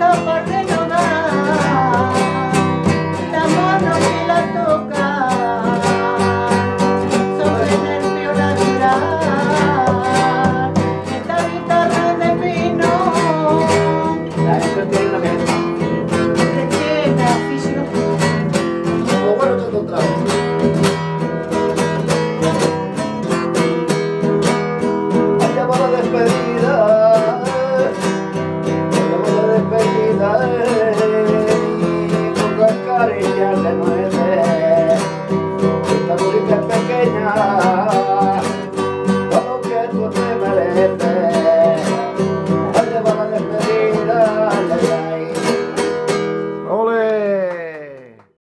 Hasta perder. varillas de nueces, esta turista pequeña.